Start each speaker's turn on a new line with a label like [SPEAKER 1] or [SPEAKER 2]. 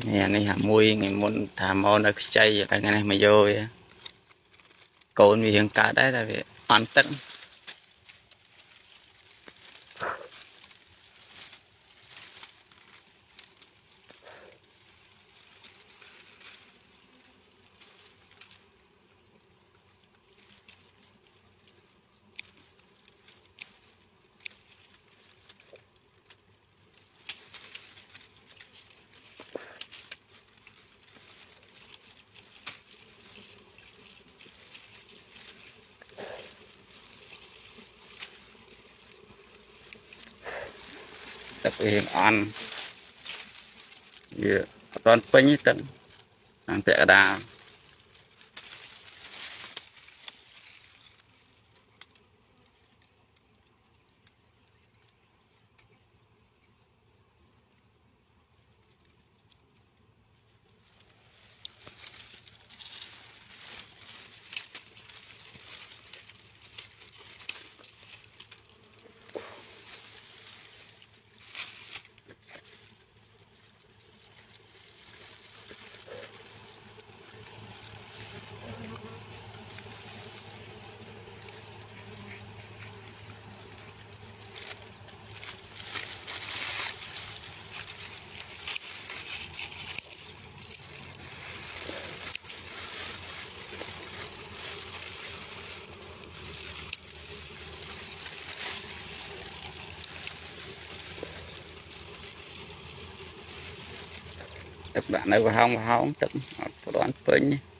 [SPEAKER 1] នេះអានេះហាមួយថ្ងៃមុនថាមកនៅខ្ចីតែថ្ងៃនេះមកយកវាកូនវារៀងកើតដែរតែវាអន់ទឹក ទឹកវារៀងអន់វាអត់ទាន់ពេញទេទឹកខាងពាក់កណ្ដាល ទឹកដាក់នៅប្រហោងប្រហោងទឹកអត់ទាន់ពេញទេ